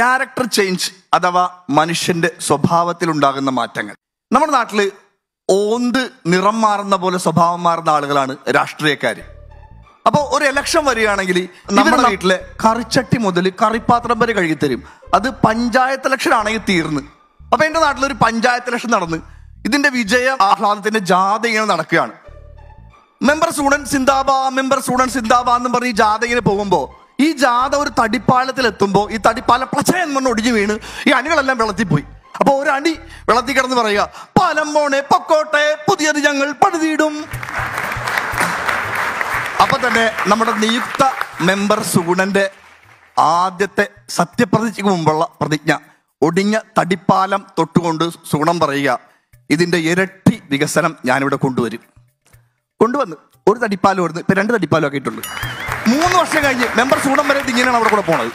Character change അഥവാ മനുഷ്യന്റെ സ്വഭാവത്തിൽ ഉണ്ടാകുന്ന മാറ്റങ്ങൾ. നമ്മുടെ നാട്ടിൽ ഓന്ത് നിറം മാറുന്ന പോലെ സ്വഭാവം മാറുന്ന ആളുകളാണ് രാഷ്ട്രീയക്കാർ അപ്പോൾ ഒരു ഇലക്ഷൻ വരികയാണെങ്കിൽ നമ്മുടെ വീട്ടിലെ കറിച്ചട്ടി മുതൽ കറിപ്പാത്രം വരെ കഴുകി തരും അത് പഞ്ചായത്ത് ഇലക്ഷൻ ആണെങ്കിൽ തീർന്ന്. അപ്പൊ എന്റെ നാട്ടിൽ ഒരു പഞ്ചായത്ത് ഇലക്ഷൻ നടന്ന് ഇതിന്റെ വിജയ ആഹ്ലാദത്തിന്റെ ജാഥ ഇങ്ങനെ നടക്കുകയാണ്. മെമ്പർ സ്റ്റുഡന്റ് സിന്താബ മെമ്പർ സ്റ്റുഡന്റ് സിന്താബ എന്ന് പറഞ്ഞ് ഈ ജാഥ ഇങ്ങനെ പോകുമ്പോ ഈ ജാഥ ഒരു തടിപ്പാലത്തിൽ എത്തുമ്പോൾ ഈ തടിപ്പാലം പ്ലച്ചയെന്ന് പറഞ്ഞ് ഒടിഞ്ഞു വീണ്. ഈ അണികളെല്ലാം വെള്ളത്തിൽ പോയി അപ്പൊ ഒരു അണി വെള്ളത്തിൽ കിടന്ന് പറയുക പാലം പോണേ പൊക്കോട്ടെ പുതിയത് ഞങ്ങൾ പണിതിടും. അപ്പൊ തന്നെ നമ്മുടെ നിയുക്ത മെമ്പർ സുഗുണന്റെ ആദ്യത്തെ സത്യപ്രതിജ്ഞയ്ക്ക് മുമ്പുള്ള പ്രതിജ്ഞ ഒടിഞ്ഞ തടിപ്പാലം തൊട്ടുകൊണ്ട് സുഗുണം പറയുക ഇതിന്റെ ഇരട്ടി വികസനം ഞാനിവിടെ കൊണ്ടുവരും. കൊണ്ടുവന്ന് ഒരു തടിപ്പാലം ഇവിടുന്ന് ഇപ്പൊ രണ്ട് തടിപ്പാലം ഒക്കെ ഇട്ടുണ്ട് മൂന്ന് വർഷം കഴിഞ്ഞ് മെമ്പർ സൂടം വരെ ഇങ്ങനെയാണ് അവിടെ കൂടെ പോണത്.